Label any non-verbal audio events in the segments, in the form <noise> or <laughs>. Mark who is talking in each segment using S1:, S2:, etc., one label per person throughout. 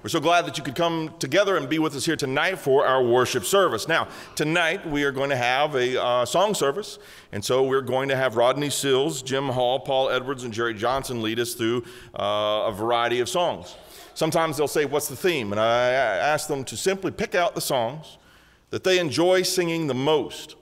S1: We're so glad that you could come together and be with us here tonight for our worship service. Now, tonight we are going to have a uh, song service, and so we're going to have Rodney Sills, Jim Hall, Paul Edwards, and Jerry Johnson lead us through uh, a variety of songs. Sometimes they'll say, What's the theme? And I ask them to simply pick out the songs that they enjoy singing the most.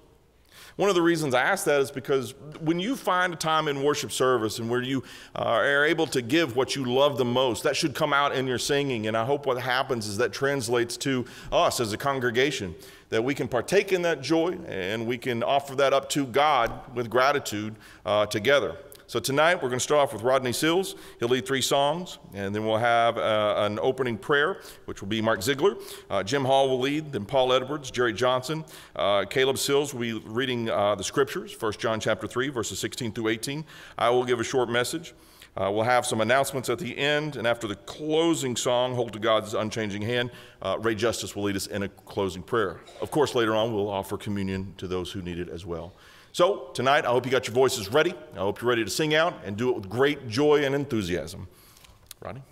S1: One of the reasons I ask that is because when you find a time in worship service and where you uh, are able to give what you love the most, that should come out in your singing. And I hope what happens is that translates to us as a congregation, that we can partake in that joy and we can offer that up to God with gratitude uh, together. So tonight we're going to start off with Rodney Sills. He'll lead three songs, and then we'll have uh, an opening prayer, which will be Mark Ziegler. Uh, Jim Hall will lead, then Paul Edwards, Jerry Johnson. Uh, Caleb Sills will be reading uh, the scriptures, 1 John chapter 3, verses 16 through 18. I will give a short message. Uh, we'll have some announcements at the end, and after the closing song, Hold to God's Unchanging Hand, uh, Ray Justice will lead us in a closing prayer. Of course, later on, we'll offer communion to those who need it as well. So, tonight, I hope you got your voices ready. I hope you're ready to sing out and do it with great joy and enthusiasm. Ronnie?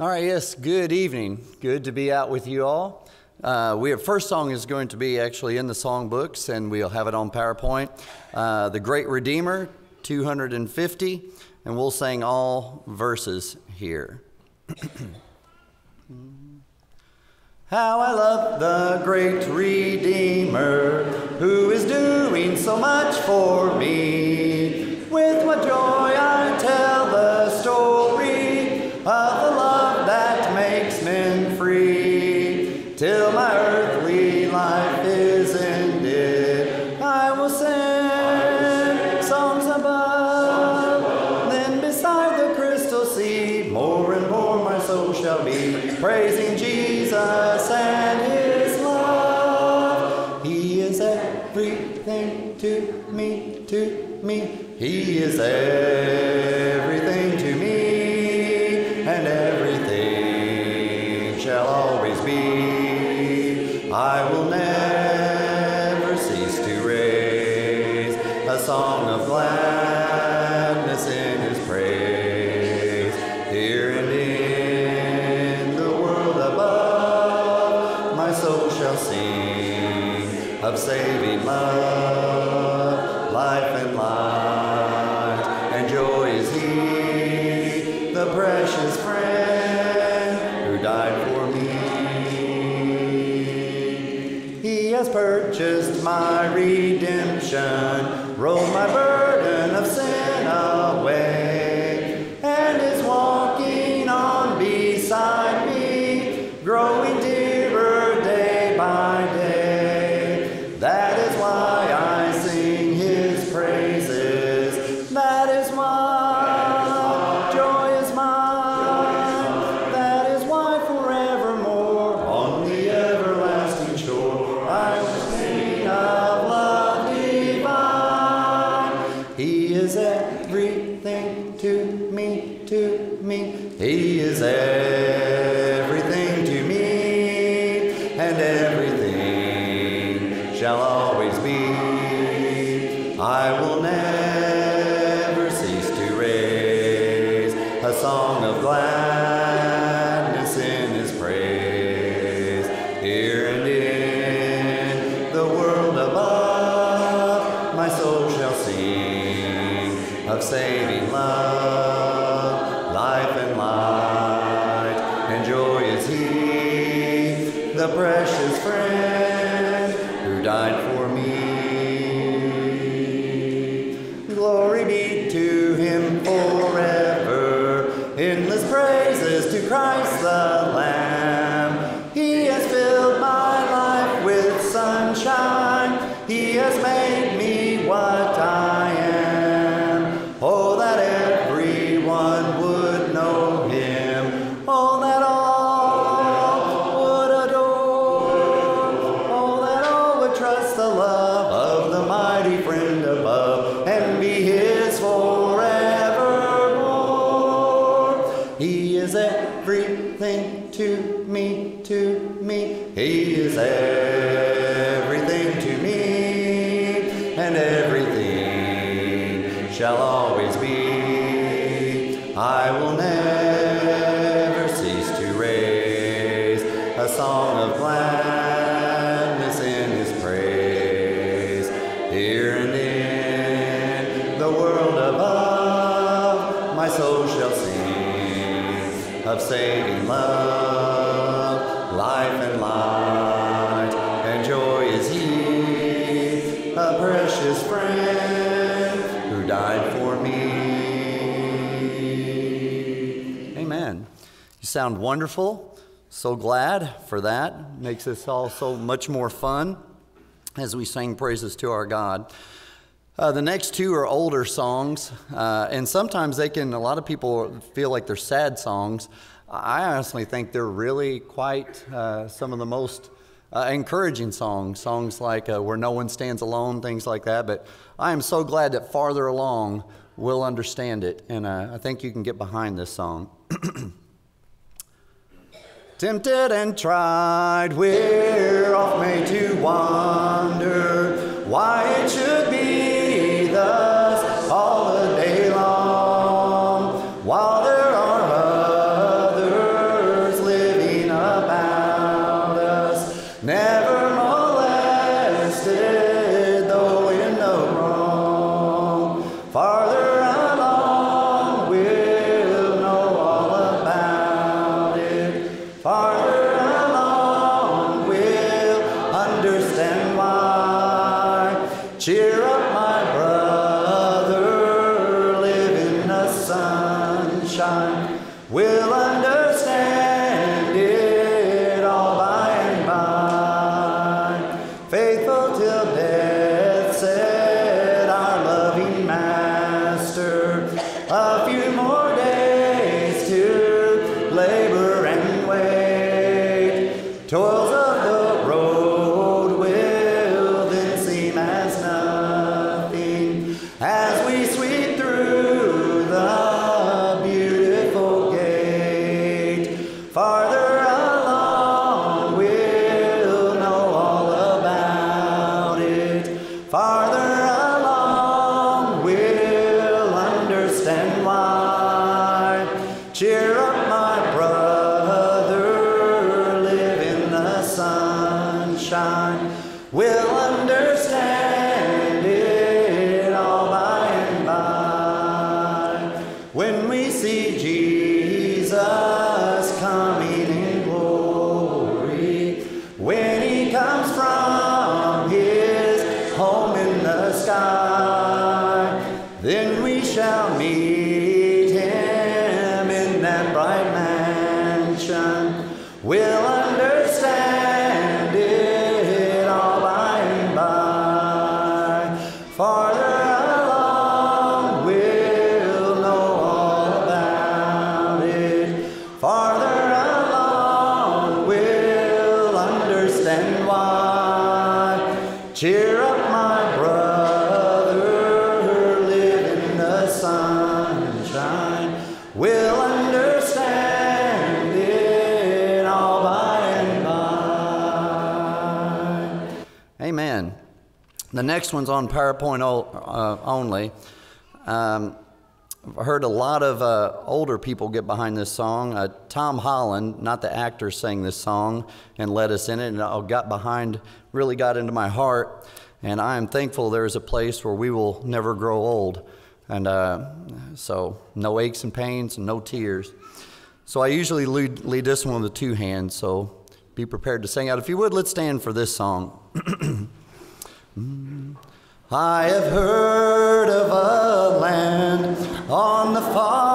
S2: All right, yes, good evening. Good to be out with you all. Uh, we have first song is going to be actually in the song books, and we'll have it on PowerPoint. Uh, the Great Redeemer, 250, and we'll sing all verses here. <clears throat> How I love the great Redeemer who is doing so much for me. With what joy and everything shall You sound wonderful. So glad for that. Makes this all so much more fun as we sing praises to our God. Uh, the next two are older songs, uh, and sometimes they can, a lot of people feel like they're sad songs. I honestly think they're really quite uh, some of the most uh, encouraging songs, songs like uh, Where No One Stands Alone, things like that. But I am so glad that farther along we'll understand it, and uh, I think you can get behind this song. <clears throat> Tempted and tried, we're oft made to wonder why Farther next one's on PowerPoint uh, only. Um, I've heard a lot of uh, older people get behind this song. Uh, Tom Holland, not the actor, sang this song and led us in it, and I got behind, really got into my heart. And I am thankful there is a place where we will never grow old. And uh, so, no aches and pains and no tears. So, I usually lead, lead this one with two hands, so be prepared to sing out. If you would, let's stand for this song. <clears throat> I have heard of a land on the faraway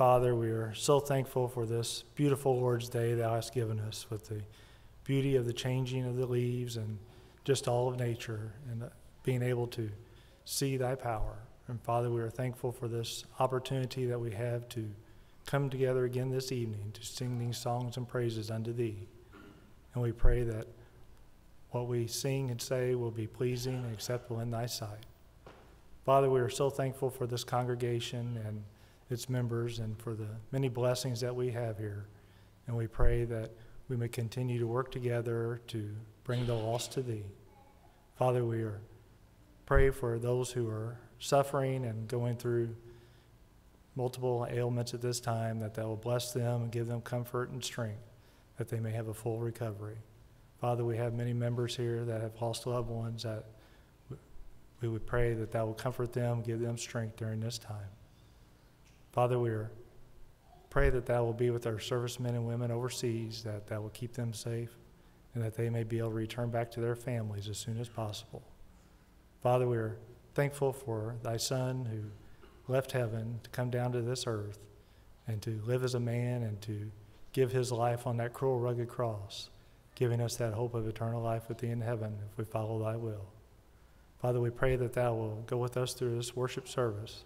S3: Father, we are so thankful for this beautiful Lord's Day Thou hast given us with the beauty of the changing of the leaves and just all of nature and uh, being able to see Thy power. And Father, we are thankful for this opportunity that we have to come together again this evening to sing these songs and praises unto Thee. And we pray that what we sing and say will be pleasing and acceptable in Thy sight. Father, we are so thankful for this congregation and its members and for the many blessings that we have here. And we pray that we may continue to work together to bring the lost to Thee. Father, we are pray for those who are suffering and going through multiple ailments at this time, that Thou will bless them and give them comfort and strength, that they may have a full recovery. Father, we have many members here that have lost loved ones that we would pray that Thou will comfort them, give them strength during this time. Father, we pray that Thou will be with our servicemen and women overseas, that Thou will keep them safe, and that they may be able to return back to their families as soon as possible. Father, we are thankful for Thy Son who left heaven to come down to this earth and to live as a man and to give his life on that cruel, rugged cross, giving us that hope of eternal life with Thee in heaven if we follow Thy will. Father, we pray that Thou will go with us through this worship service.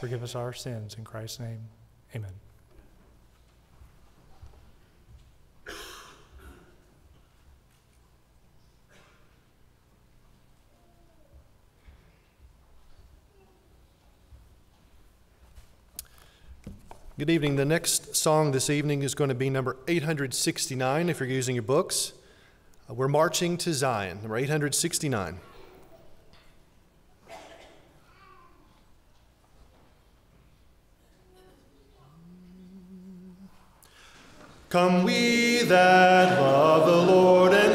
S3: Forgive us our sins. In Christ's name, amen.
S4: Good evening. The next song this evening is going to be number 869 if you're using your books. Uh, We're marching to Zion, number 869. Come we that love the Lord and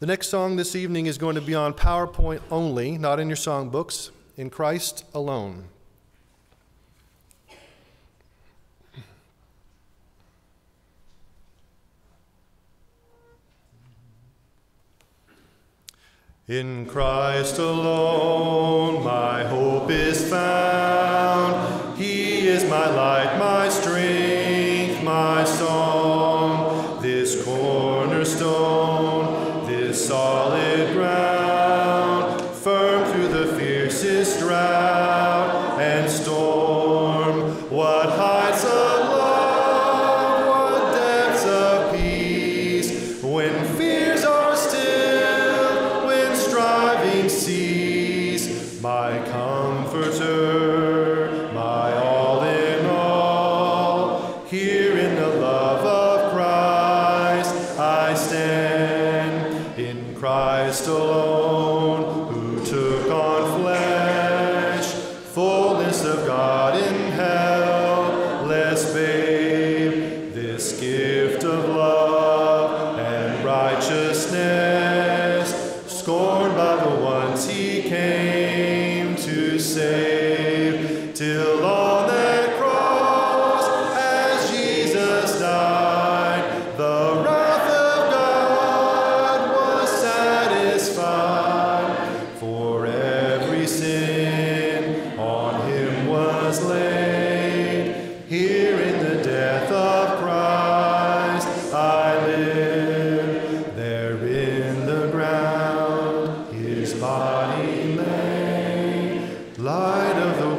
S4: The next song this evening is going to be on PowerPoint only, not in your songbooks, in Christ alone. In Christ alone my hope is found. He is my light, my strength. of the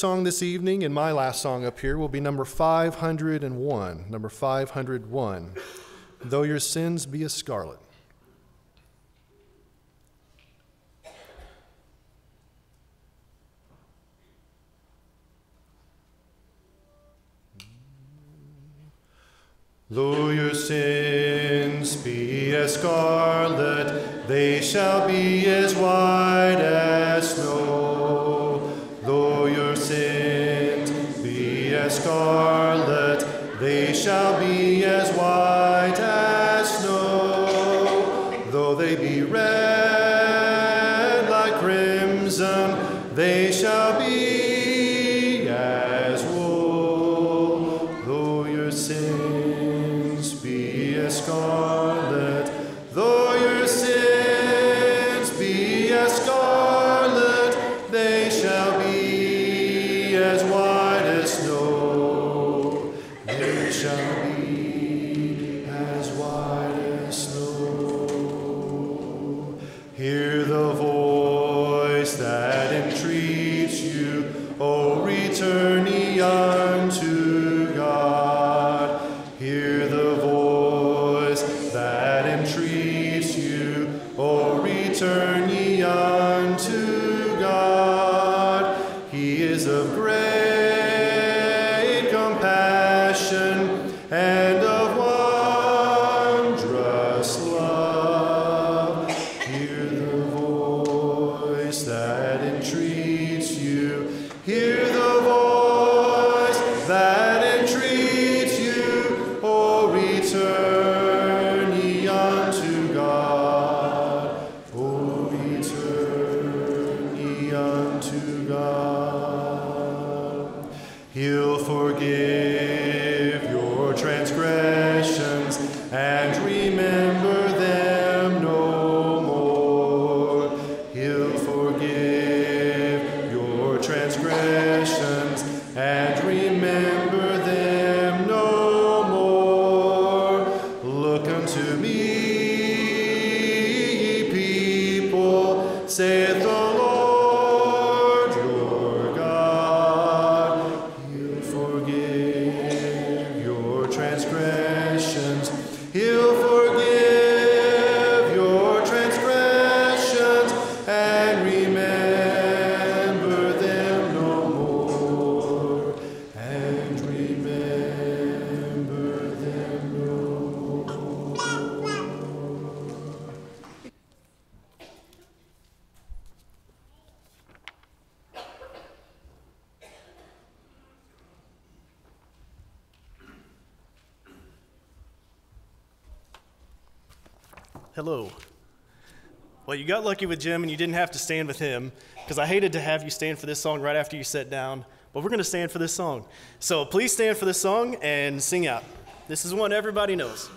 S4: song this evening and my last song up here will be number 501. Number 501. Though your sins be as scarlet. Though your sins be as scarlet, they shall be as white as snow. scarlet, they shall be
S5: say got lucky with Jim and you didn't have to stand with him because I hated to have you stand for this song right after you sat down, but we're going to stand for this song. So please stand for this song and sing out. This is one everybody knows.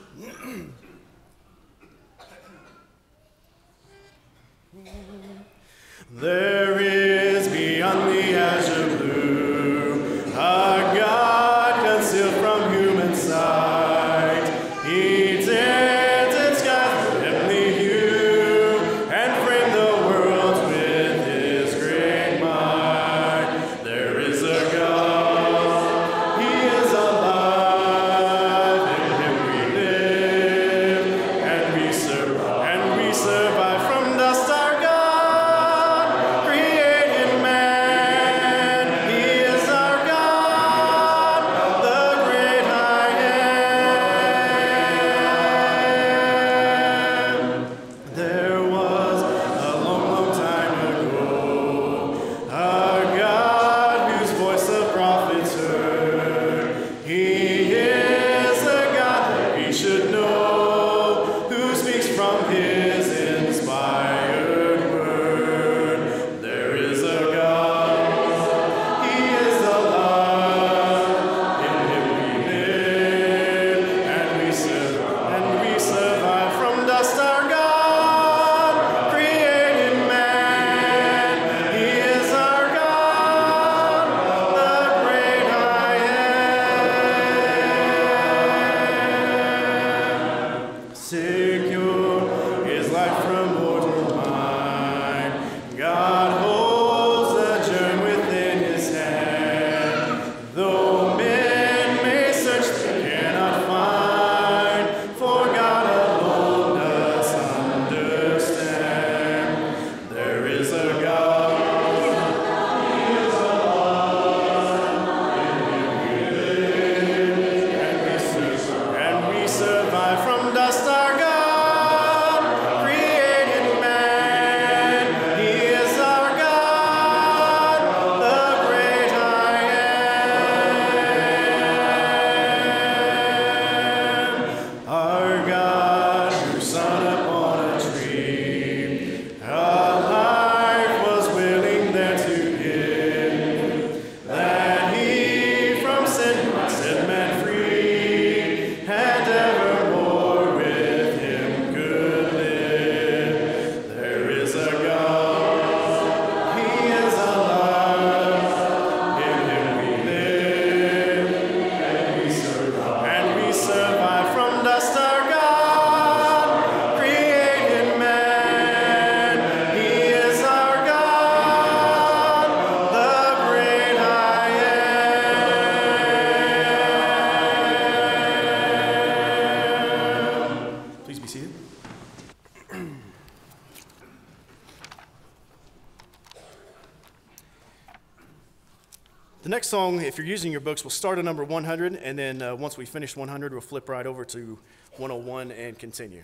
S4: Song, if you're using your books, we'll start at number 100, and then uh, once we finish 100, we'll flip right over to 101 and continue.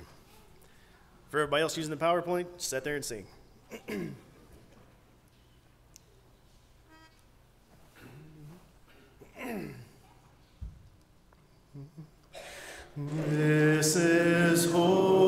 S4: For everybody else using the PowerPoint, sit there and sing. This is holy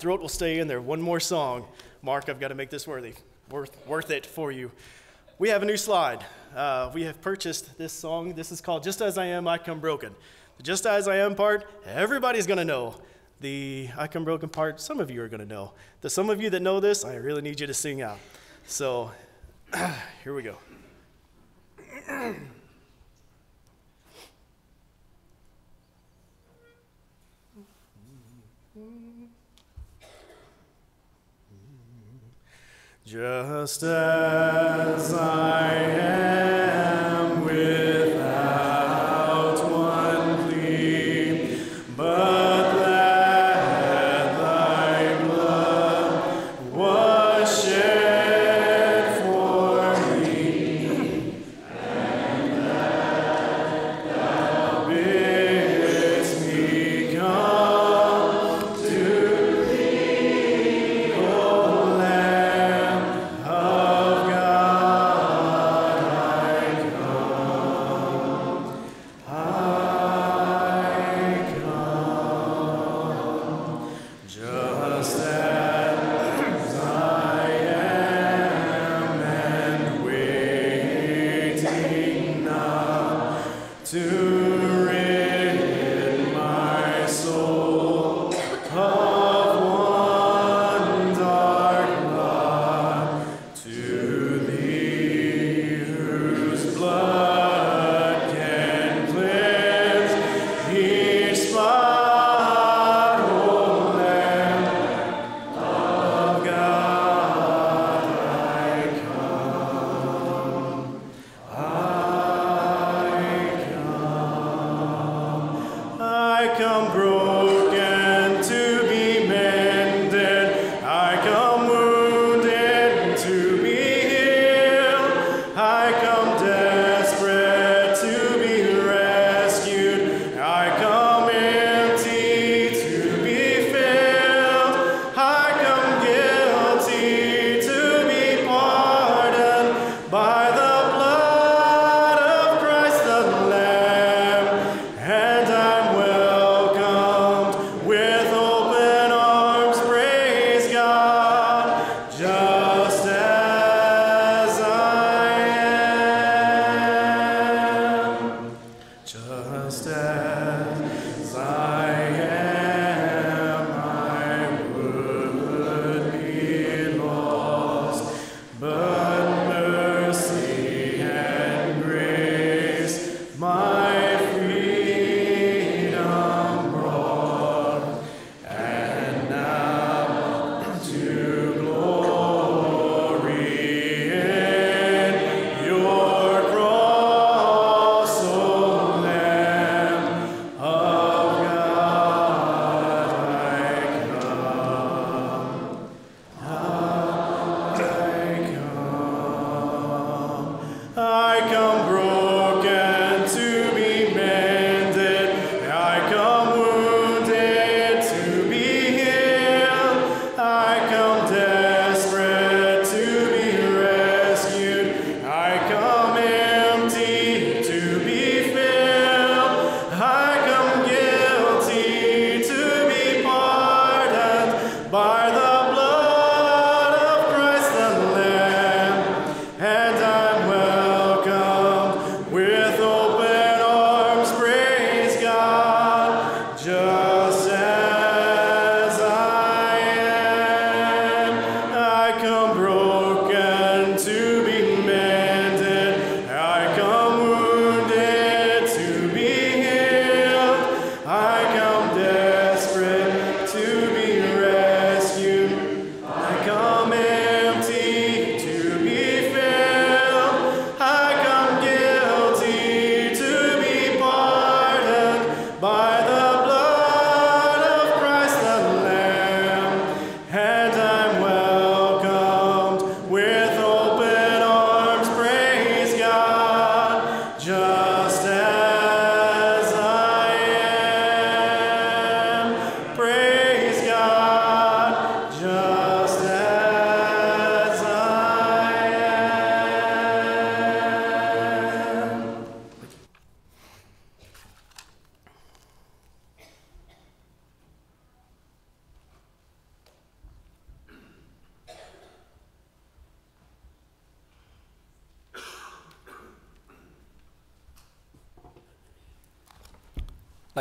S4: throat will stay in there, one more song. Mark, I've got to make this worthy, worth, worth it for you. We have a new slide. Uh, we have purchased this song. This is called Just As I Am, I Come Broken. The Just As I Am part, everybody's going to know. The I Come Broken part, some of you are going to know. The some of you that know this, I really need you to sing out. So <clears throat> here we go. <clears throat> Just as I am without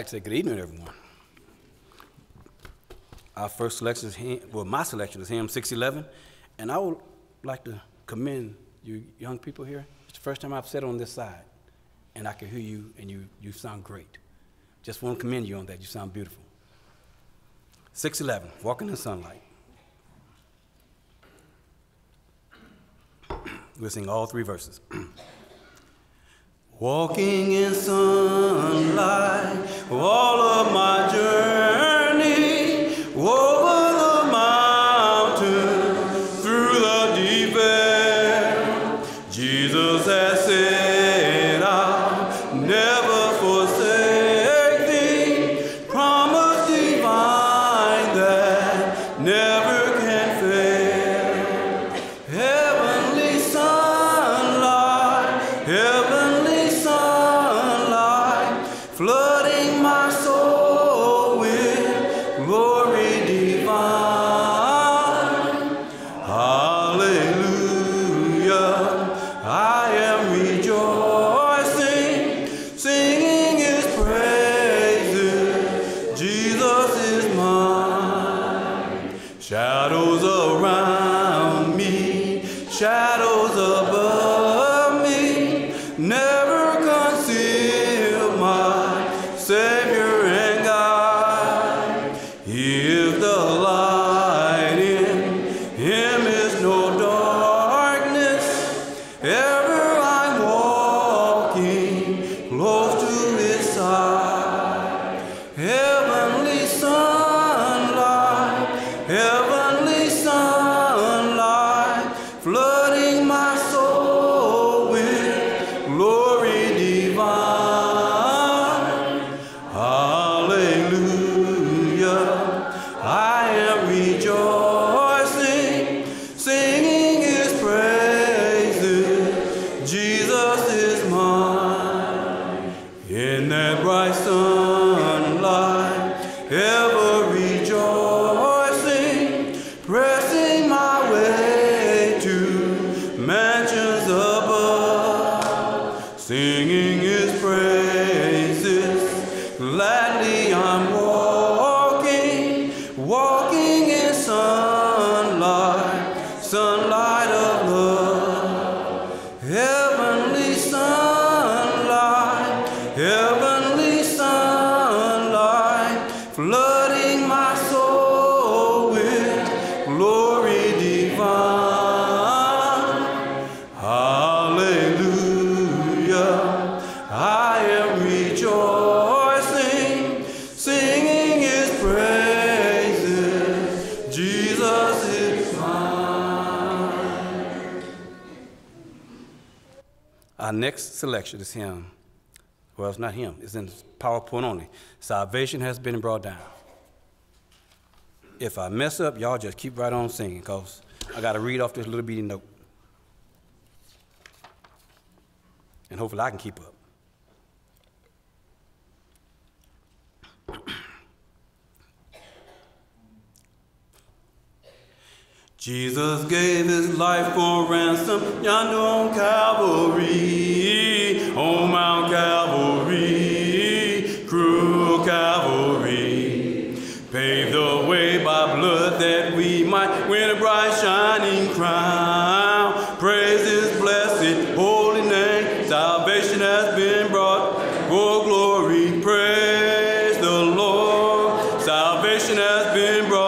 S6: say good evening, everyone. Our first selection is hymn, well, my selection is hymn 611, and I would like to commend you young people here. It's the first time I've sat on this side, and I can hear you, and you, you sound great. Just want to commend you on that. You sound beautiful. 611, Walking in Sunlight. We'll sing all three verses. <clears throat> Walking in sunlight, all of my journey,
S7: next selection is hymn. Well, it's not hymn. It's in PowerPoint only. Salvation has been brought down. If I mess up, y'all just keep right on singing because I got to read off this little bitty note. And hopefully I can keep up.
S6: Jesus gave his life for ransom yonder on Calvary. nation has been brought.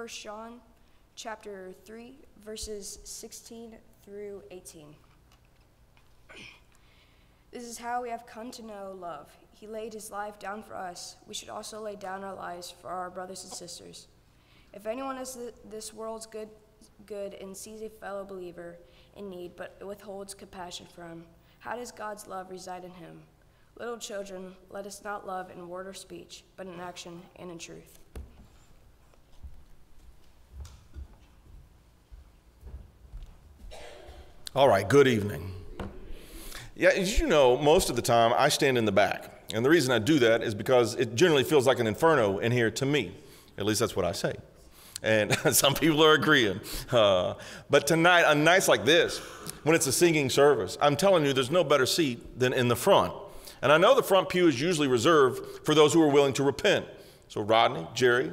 S8: 1 John chapter 3 verses 16 through 18. This is how we have come to know love. He laid his life down for us. We should also lay down our lives for our brothers and sisters. If anyone is this world's good, good and sees a fellow believer in need but withholds compassion from him, how does God's love reside in him? Little children, let us not love in word or speech, but in action and in truth.
S1: All right, good evening. Yeah, as you know, most of the time I stand in the back. And the reason I do that is because it generally feels like an inferno in here to me. At least that's what I say. And <laughs> some people are agreeing. Uh, but tonight, on nights like this, when it's a singing service, I'm telling you, there's no better seat than in the front. And I know the front pew is usually reserved for those who are willing to repent. So, Rodney, Jerry.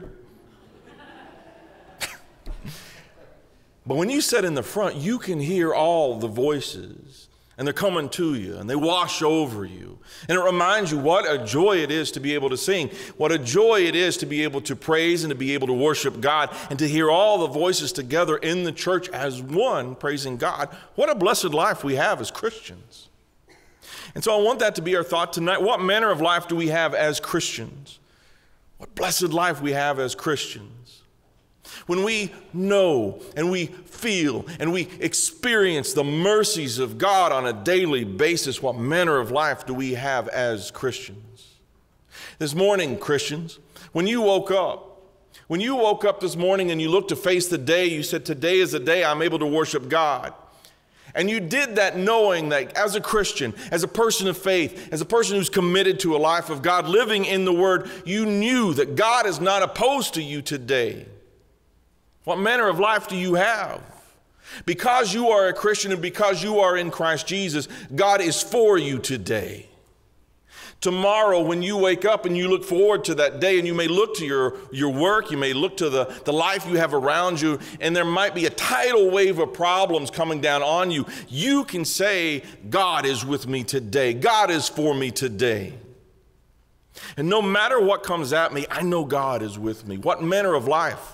S1: But when you sit in the front, you can hear all the voices and they're coming to you and they wash over you. And it reminds you what a joy it is to be able to sing, what a joy it is to be able to praise and to be able to worship God and to hear all the voices together in the church as one praising God. What a blessed life we have as Christians. And so I want that to be our thought tonight. What manner of life do we have as Christians? What blessed life we have as Christians. When we know and we feel and we experience the mercies of God on a daily basis, what manner of life do we have as Christians? This morning, Christians, when you woke up, when you woke up this morning and you looked to face the day, you said, Today is the day I'm able to worship God. And you did that knowing that as a Christian, as a person of faith, as a person who's committed to a life of God, living in the Word, you knew that God is not opposed to you today. What manner of life do you have? Because you are a Christian and because you are in Christ Jesus, God is for you today. Tomorrow, when you wake up and you look forward to that day, and you may look to your, your work, you may look to the, the life you have around you, and there might be a tidal wave of problems coming down on you, you can say, God is with me today. God is for me today. And no matter what comes at me, I know God is with me. What manner of life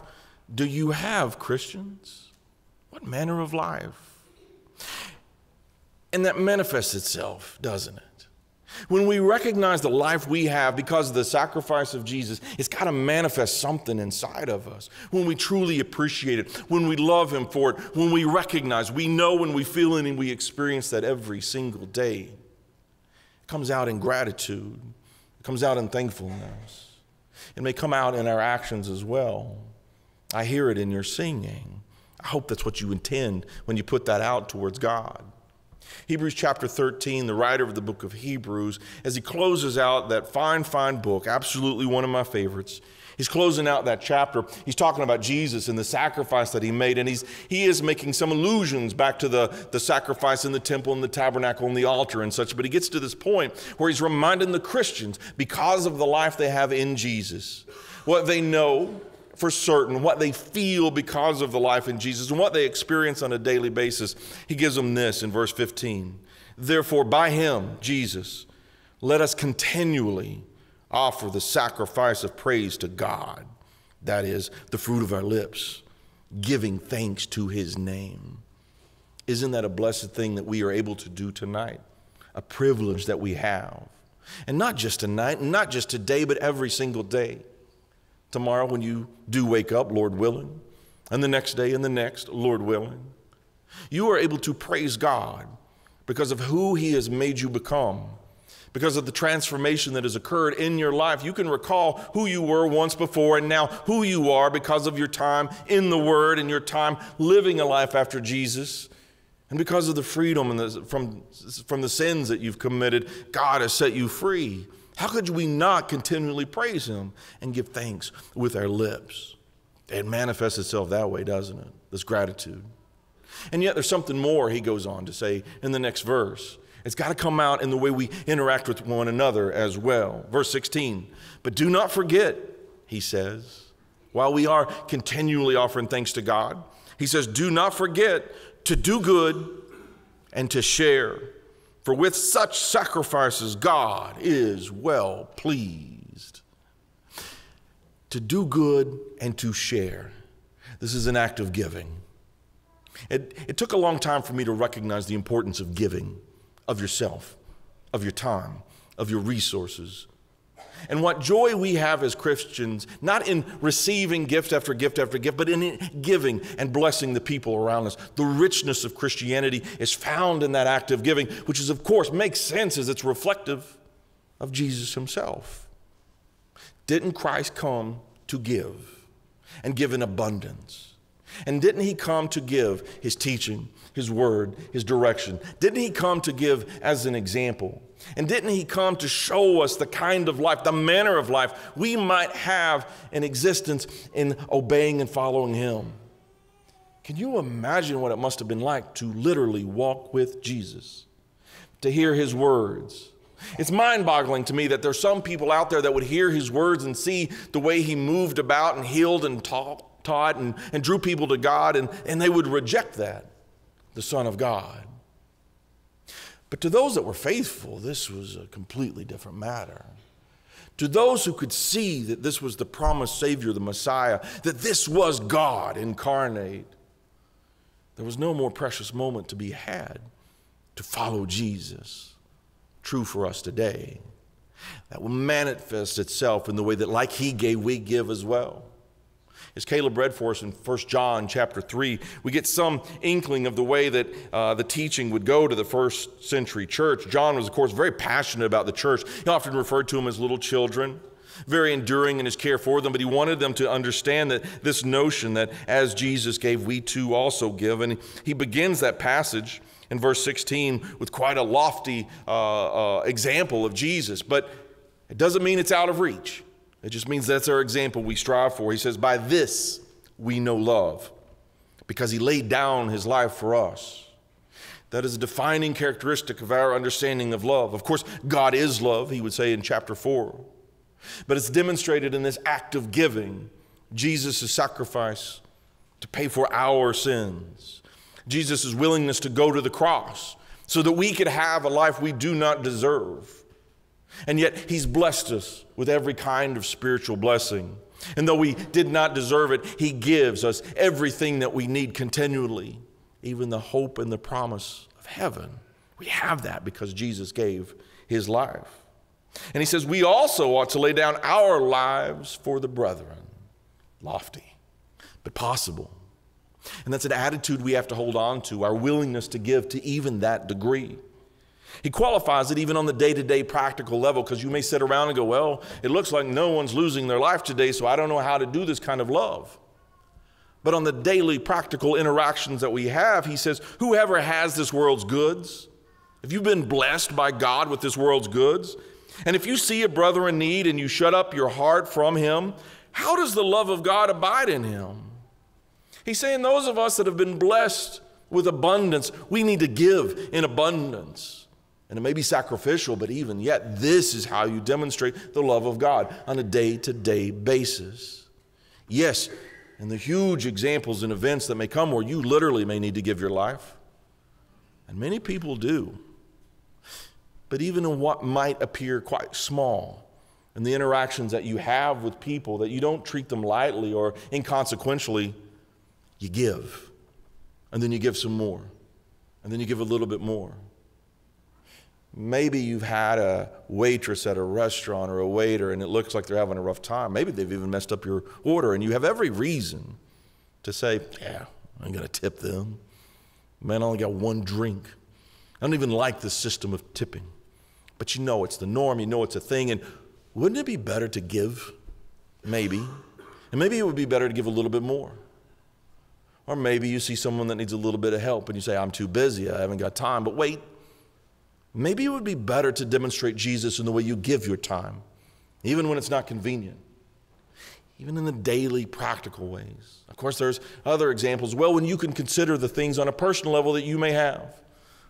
S1: do you have, Christians? What manner of life? And that manifests itself, doesn't it? When we recognize the life we have because of the sacrifice of Jesus, it's got to manifest something inside of us. When we truly appreciate it, when we love Him for it, when we recognize, we know when we feel it and we experience that every single day. It comes out in gratitude, it comes out in thankfulness. It may come out in our actions as well. I hear it in your singing. I hope that's what you intend when you put that out towards God. Hebrews chapter 13, the writer of the book of Hebrews, as he closes out that fine, fine book, absolutely one of my favorites, he's closing out that chapter. He's talking about Jesus and the sacrifice that he made, and he's, he is making some allusions back to the, the sacrifice in the temple and the tabernacle and the altar and such. But he gets to this point where he's reminding the Christians, because of the life they have in Jesus, what they know, for certain, what they feel because of the life in Jesus, and what they experience on a daily basis. He gives them this in verse 15. Therefore, by him, Jesus, let us continually offer the sacrifice of praise to God, that is, the fruit of our lips, giving thanks to his name. Isn't that a blessed thing that we are able to do tonight? A privilege that we have. And not just tonight, and not just today, but every single day tomorrow when you do wake up, Lord willing, and the next day and the next, Lord willing. You are able to praise God because of who He has made you become, because of the transformation that has occurred in your life. You can recall who you were once before and now who you are because of your time in the Word and your time living a life after Jesus. And because of the freedom the, from, from the sins that you've committed, God has set you free. How could we not continually praise Him and give thanks with our lips? It manifests itself that way, doesn't it? This gratitude. And yet there's something more, he goes on to say in the next verse. It's got to come out in the way we interact with one another as well. Verse 16. But do not forget, he says, while we are continually offering thanks to God, he says, do not forget to do good and to share for with such sacrifices, God is well pleased. to do good and to share. This is an act of giving. It, it took a long time for me to recognize the importance of giving, of yourself, of your time, of your resources. And what joy we have as Christians, not in receiving gift after gift after gift, but in giving and blessing the people around us. The richness of Christianity is found in that act of giving, which is, of course, makes sense as it's reflective of Jesus himself. Didn't Christ come to give and give in abundance? And didn't he come to give his teaching, his word, his direction? Didn't he come to give as an example? And didn't he come to show us the kind of life, the manner of life we might have in existence in obeying and following him? Can you imagine what it must have been like to literally walk with Jesus, to hear his words? It's mind boggling to me that there's some people out there that would hear his words and see the way he moved about and healed and taught, taught and, and drew people to God, and, and they would reject that, the Son of God. But to those that were faithful, this was a completely different matter. To those who could see that this was the promised Savior, the Messiah, that this was God incarnate, there was no more precious moment to be had to follow Jesus. True for us today. That will manifest itself in the way that, like He gave, we give as well. As Caleb read for us in 1 John chapter 3, we get some inkling of the way that uh, the teaching would go to the first century church. John was, of course, very passionate about the church. He often referred to them as little children, very enduring in his care for them, but he wanted them to understand that this notion that as Jesus gave, we too also give. And he begins that passage in verse 16 with quite a lofty uh, uh, example of Jesus, but it doesn't mean it's out of reach. It just means that's our example we strive for. He says, By this we know love, because he laid down his life for us. That is a defining characteristic of our understanding of love. Of course, God is love, he would say in chapter 4. But it's demonstrated in this act of giving Jesus' sacrifice to pay for our sins, Jesus' willingness to go to the cross so that we could have a life we do not deserve. And yet, He's blessed us with every kind of spiritual blessing. And though we did not deserve it, He gives us everything that we need continually, even the hope and the promise of heaven. We have that because Jesus gave His life. And He says we also ought to lay down our lives for the brethren. Lofty, but possible. And that's an attitude we have to hold on to, our willingness to give to even that degree. He qualifies it even on the day to day practical level because you may sit around and go, Well, it looks like no one's losing their life today, so I don't know how to do this kind of love. But on the daily practical interactions that we have, he says, Whoever has this world's goods, if you've been blessed by God with this world's goods, and if you see a brother in need and you shut up your heart from him, how does the love of God abide in him? He's saying, Those of us that have been blessed with abundance, we need to give in abundance. And it may be sacrificial, but even yet, this is how you demonstrate the love of God on a day to day basis. Yes, and the huge examples and events that may come where you literally may need to give your life. And many people do. But even in what might appear quite small, and the interactions that you have with people, that you don't treat them lightly or inconsequentially, you give. And then you give some more. And then you give a little bit more. Maybe you've had a waitress at a restaurant or a waiter and it looks like they're having a rough time. Maybe they've even messed up your order and you have every reason to say, Yeah, I'm going to tip them. Man, I only got one drink. I don't even like the system of tipping. But you know it's the norm, you know it's a thing. And wouldn't it be better to give? Maybe. And maybe it would be better to give a little bit more. Or maybe you see someone that needs a little bit of help and you say, I'm too busy, I haven't got time. But wait, Maybe it would be better to demonstrate Jesus in the way you give your time, even when it's not convenient, even in the daily practical ways. Of course, there's other examples. Well, when you can consider the things on a personal level that you may have.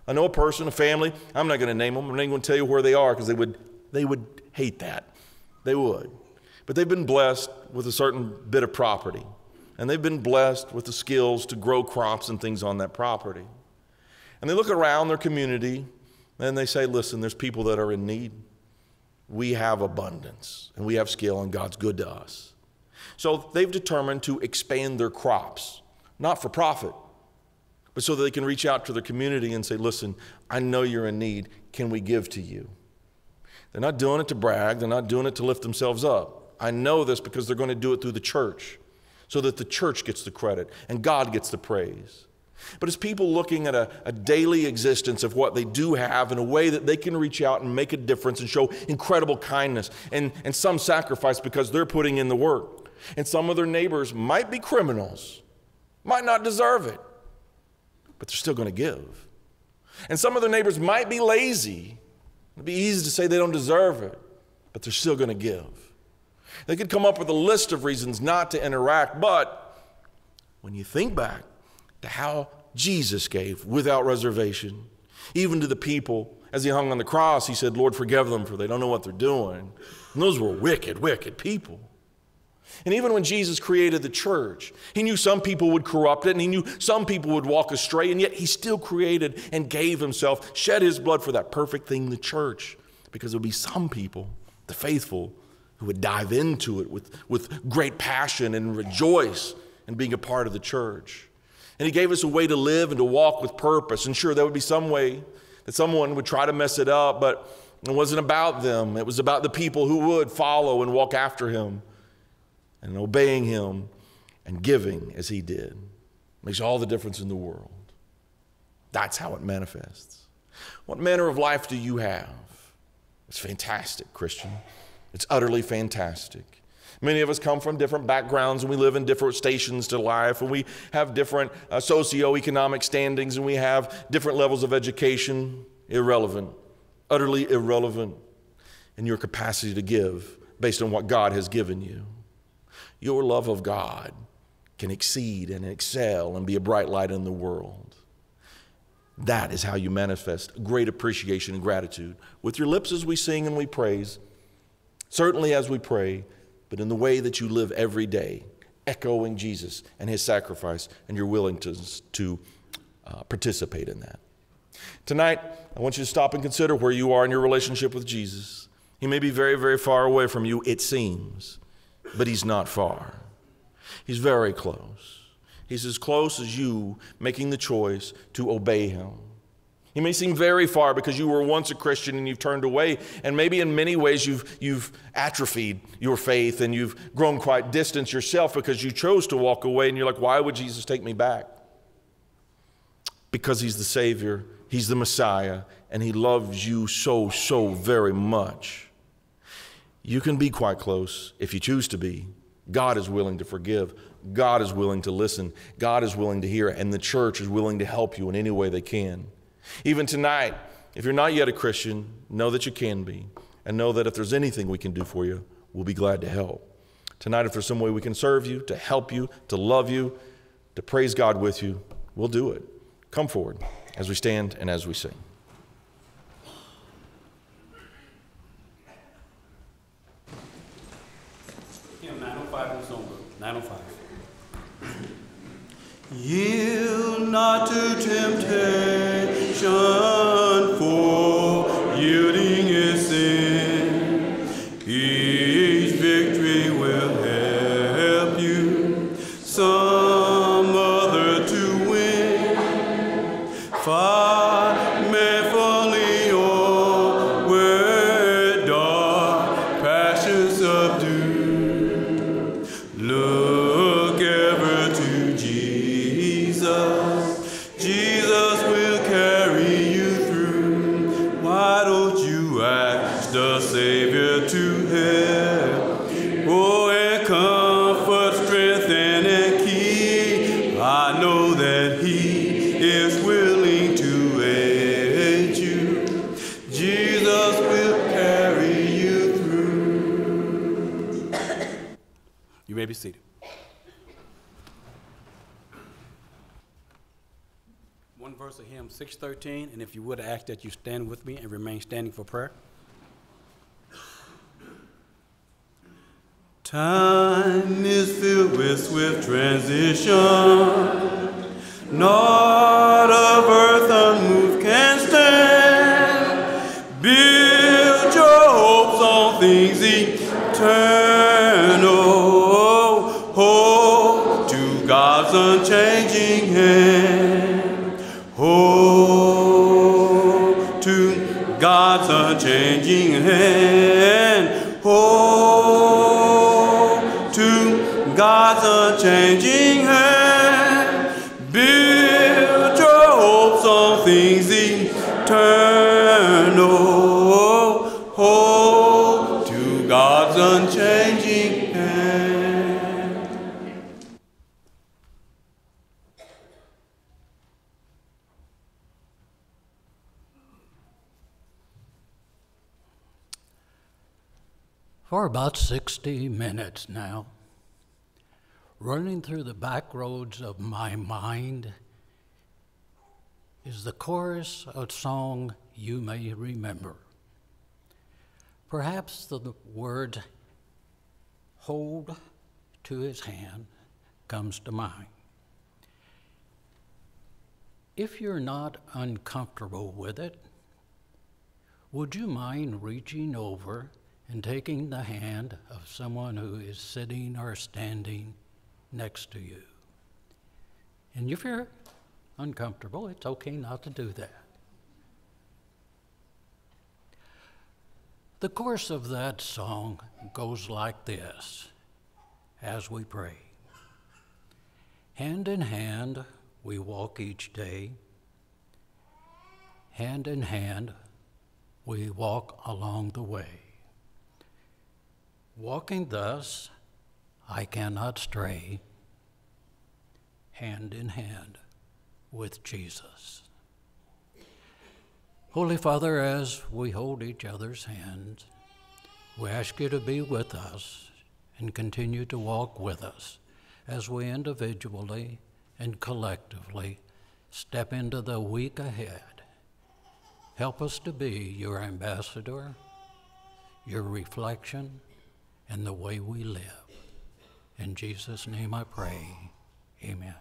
S1: I know a person, a family, I'm not going to name them, I'm not going to tell you where they are because they would, they would hate that. They would. But they've been blessed with a certain bit of property, and they've been blessed with the skills to grow crops and things on that property. And they look around their community and they say, listen, there's people that are in need. We have abundance and we have skill, and God's good to us. So they've determined to expand their crops, not for profit, but so that they can reach out to their community and say, listen, I know you're in need. Can we give to you? They're not doing it to brag, they're not doing it to lift themselves up. I know this because they're going to do it through the church so that the church gets the credit and God gets the praise. But it's people looking at a, a, daily existence of what they do have in a way that they can reach out and make a difference and show incredible kindness and, and some sacrifice because they're putting in the work. And some of their neighbors might be criminals, might not deserve it, but they're still going to give. And some of their neighbors might be lazy. It'd be easy to say they don't deserve it, but they're still going to give. They could come up with a list of reasons not to interact, but when you think back to how Jesus gave without reservation, even to the people as he hung on the cross, he said, Lord, forgive them, for they don't know what they're doing. And those were wicked, wicked people. And even when Jesus created the church, he knew some people would corrupt it and he knew some people would walk astray, and yet he still created and gave himself, shed his blood for that perfect thing, the church, because there would be some people, the faithful, who would dive into it with, with great passion and rejoice in being a part of the church. And he gave us a way to live and to walk with purpose. And sure, there would be some way that someone would try to mess it up, but it wasn't about them. It was about the people who would follow and walk after him and obeying Him and giving as He did makes all the difference in the world. That's how it manifests. What manner of life do you have? It's fantastic, Christian. It's utterly fantastic. Many of us come from different backgrounds and we live in different stations to life and we have different uh, socioeconomic standings and we have different levels of education. Irrelevant, utterly irrelevant in your capacity to give based on what God has given you your love of God can exceed and excel and be a bright light in the world. That is how you manifest great appreciation and gratitude with your lips as we sing and we praise, certainly as we pray, but in the way that you live every day, echoing Jesus and his sacrifice, and you're willing to, to uh, participate in that. Tonight, I want you to stop and consider where you are in your relationship with Jesus. He may be very, very far away from you, it seems but he's not far. He's very close. He's as close as you making the choice to obey him. He may seem very far because you were once a Christian and you've turned away, and maybe in many ways you've, you've atrophied your faith and you've grown quite distant yourself because you chose to walk away and you're like, why would Jesus take me back? Because he's the Savior, he's the Messiah, and he loves you so, so very much. You can be quite close if you choose to be. God is willing to forgive. God is willing to listen. God is willing to hear. And the church is willing to help you in any way they can. Even tonight, if you're not yet a Christian, know that you can be. And know that if there's anything we can do for you, we'll be glad to help. Tonight, if there's some way we can serve you, to help you, to love you, to praise God with you, we'll do it. Come forward as we stand and as we sing.
S6: Yield not to temptation, for and if you would ask that you stand with me and remain standing for prayer. Time is filled with swift transition. Not of earth unmoved can stand. Build your hopes on things eternal. Hope to God's unchanging hand. Unchanging hand. Oh, to God's unchanging hand. Build your hopes on things eternal.
S9: For about 60 minutes now, running through the back roads of my mind is the chorus of a song you may remember. Perhaps the word hold to his hand comes to mind. If you're not uncomfortable with it, would you mind reaching over and taking the hand of someone who is sitting or standing next to you? And if you're uncomfortable, it's okay not to do that. The course of that song goes like this as we pray. Hand in hand, we walk each day. Hand in hand, we walk along the way. Walking thus, I cannot stray, hand in hand with Jesus. Holy Father, as we hold each other's hands, we ask you to be with us and continue to walk with us as we individually and collectively step into the week ahead. Help us to be your ambassador, your reflection, and the way we live. In Jesus' name I pray. Amen.